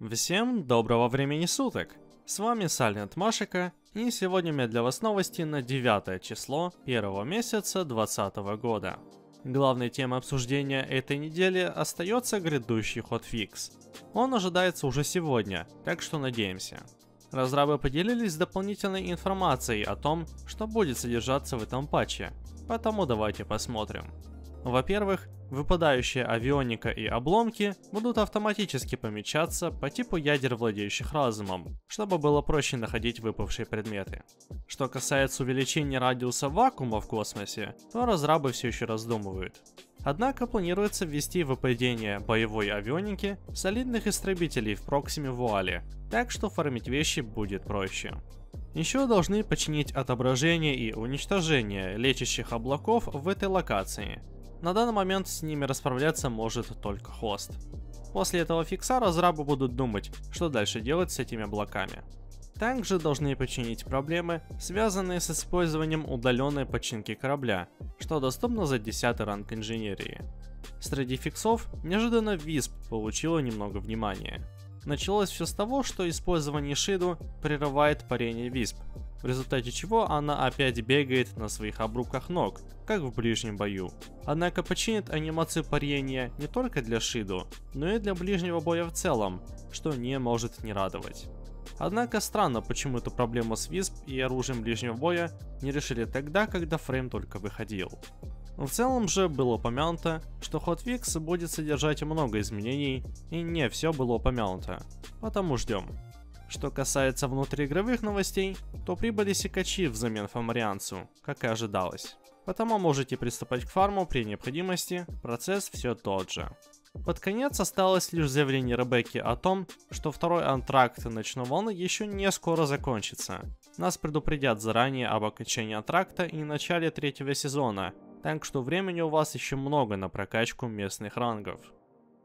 Всем доброго времени суток! С вами Silent Машика, и сегодня у меня для вас новости на 9 число первого месяца 2020 года. Главной темой обсуждения этой недели остается грядущий хотфикс. Он ожидается уже сегодня, так что надеемся. Разрабы поделились дополнительной информацией о том, что будет содержаться в этом патче, поэтому давайте посмотрим. Во-первых, выпадающие авионика и обломки будут автоматически помечаться по типу ядер, владеющих разумом, чтобы было проще находить выпавшие предметы. Что касается увеличения радиуса вакуума в космосе, то разрабы все еще раздумывают. Однако планируется ввести выпадение боевой авионики солидных истребителей в Проксиме Вуале, так что фармить вещи будет проще. Еще должны починить отображение и уничтожение лечащих облаков в этой локации – на данный момент с ними расправляться может только хост. После этого фикса разрабы будут думать, что дальше делать с этими облаками. Также должны починить проблемы, связанные с использованием удаленной починки корабля, что доступно за 10 ранг инженерии. Среди фиксов неожиданно Висп получила немного внимания. Началось все с того, что использование Шиду прерывает парение Висп, в результате чего она опять бегает на своих обрубках ног, как в ближнем бою. Однако починит анимацию парения не только для Шиду, но и для ближнего боя в целом, что не может не радовать. Однако странно, почему эту проблему с Висп и оружием ближнего боя не решили тогда, когда фрейм только выходил. В целом же было упомянуто, что Hotfix будет содержать много изменений, и не все было упомянуто, потому ждем. Что касается внутриигровых новостей, то прибыли секачи взамен Фомарианцу, как и ожидалось. Потому можете приступать к фарму при необходимости, процесс все тот же. Под конец осталось лишь заявление Ребекки о том, что второй антракт Ночной Волны еще не скоро закончится. Нас предупредят заранее об окончании антракта и начале третьего сезона, так что времени у вас еще много на прокачку местных рангов.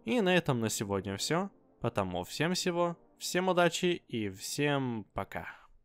И на этом на сегодня все, потому всем всего Всем удачи и всем пока.